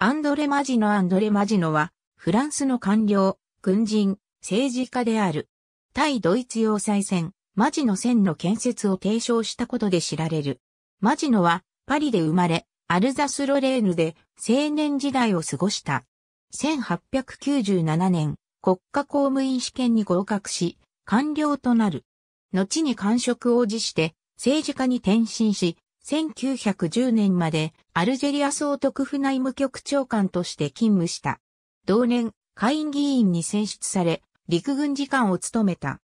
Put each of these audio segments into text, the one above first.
アンドレ・マジノ・アンドレ・マジノは、フランスの官僚、軍人、政治家である。対ドイツ要塞線、マジノ線の建設を提唱したことで知られる。マジノは、パリで生まれ、アルザスロレーヌで青年時代を過ごした。1897年、国家公務員試験に合格し、官僚となる。後に官職を辞して政治家に転身し、1910年までアルジェリア総督府内務局長官として勤務した。同年、下院議員に選出され、陸軍次官を務めた。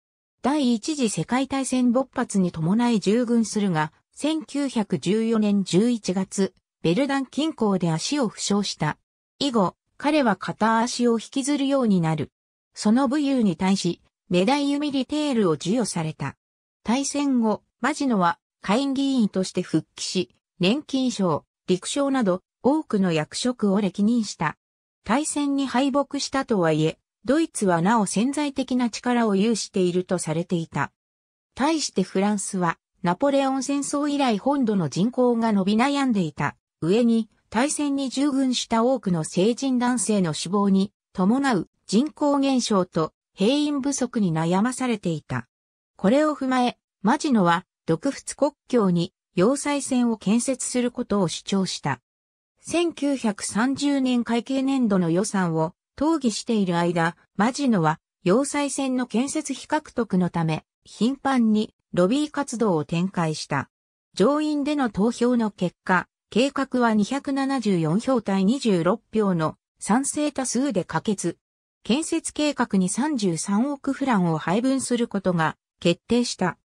第一次世界大戦勃発に伴い従軍するが、1914年11月、ベルダン近郊で足を負傷した。以後、彼は片足を引きずるようになる。その武勇に対し、メダイユミリテールを授与された。大戦後、マジノは下院議員として復帰し、年金賞、陸将など多くの役職を歴任した。大戦に敗北したとはいえ、ドイツはなお潜在的な力を有しているとされていた。対してフランスは、ナポレオン戦争以来本土の人口が伸び悩んでいた。上に、大戦に従軍した多くの成人男性の死亡に伴う人口減少と兵員不足に悩まされていた。これを踏まえ、マジノは、独仏国境に要塞線を建設することを主張した。1930年会計年度の予算を討議している間、マジノは要塞線の建設費獲得のため、頻繁にロビー活動を展開した。上院での投票の結果、計画は274票対26票の賛成多数で可決。建設計画に33億フランを配分することが決定した。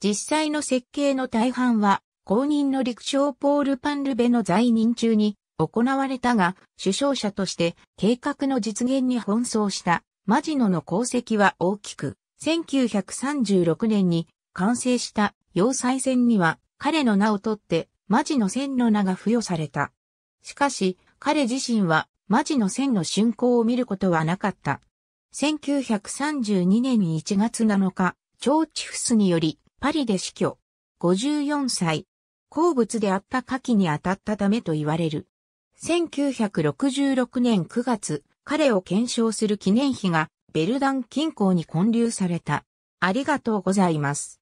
実際の設計の大半は公認の陸将ポール・パンルベの在任中に行われたが、首相者として計画の実現に奔走したマジノの功績は大きく、1936年に完成した要塞線には彼の名を取ってマジの線の名が付与された。しかし、彼自身はマジの線の竣工を見ることはなかった。1932年1月7日、超チフスによりパリで死去。54歳。好物であった火器に当たったためと言われる。1966年9月、彼を検証する記念碑がベルダン近郊に建立された。ありがとうございます。